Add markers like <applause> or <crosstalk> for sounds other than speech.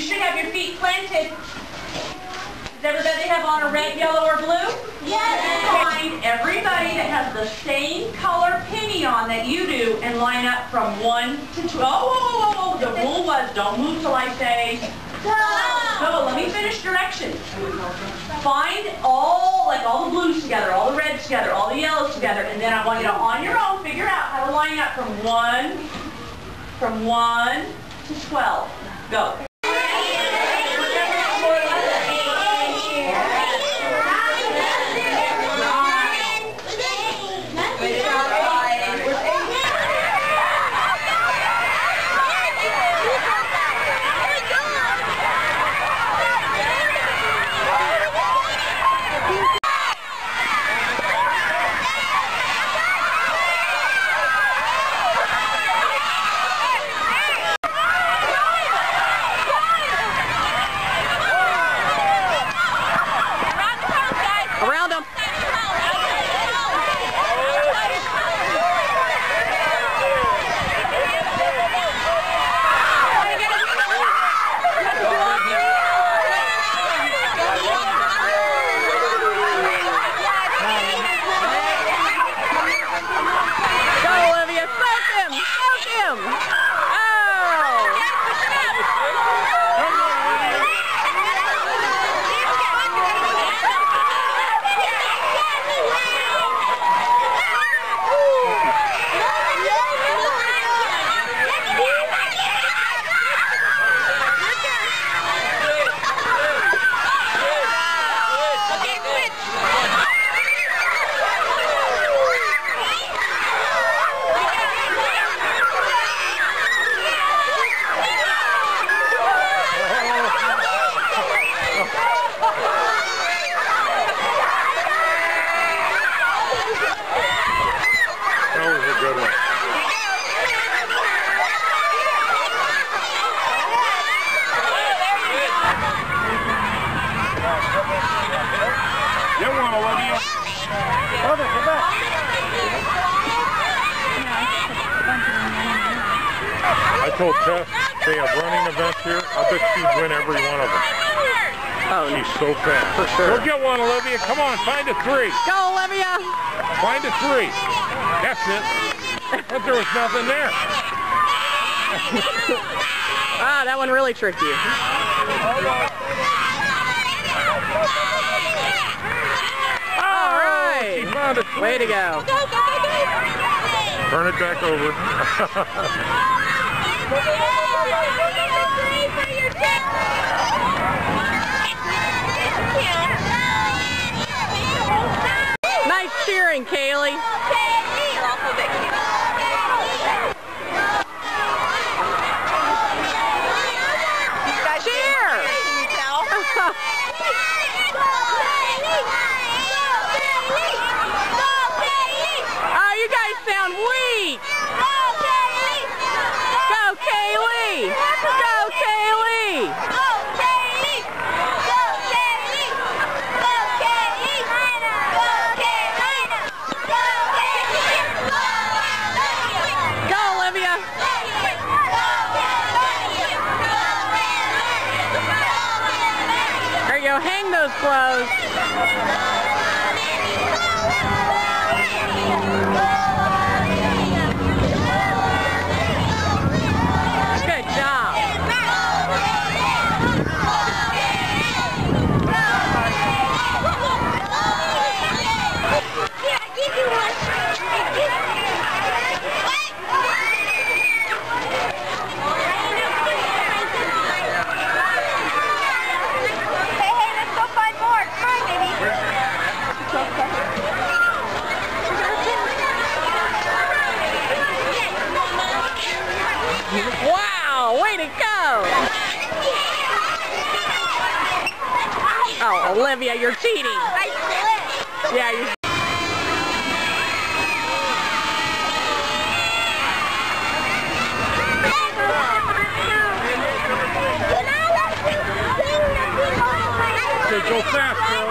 you should have your feet planted. Does everybody have on a red, yellow, or blue? Yes. Find everybody that has the same color penny on that you do and line up from 1 to 12. Oh, whoa, whoa, whoa. The rule was don't move till I say no, let me finish directions. Find all, like all the blues together, all the reds together, all the yellows together, and then I want you to, on your own, figure out how to line up from 1, from 1 to 12. Go. Told Tess they have running events here. I bet she'd win every one of them. Oh, She's so fast. For sure. Go get one, Olivia. Come on, find a three. Go, Olivia. Find a three. That's it. But there was nothing there. <laughs> Ah, that one really tricked you. All She found a three. Way to go. Turn it back over. <laughs> Nice cheering, Kaylee. Cheer. <laughs> <laughs> Oh, you guys sound weak. Go, Kaylee. Go, Kaylee. Go, Olivia. There you go. Way to go! Oh, Olivia, you're cheating. Yeah, you. Go fast, girl.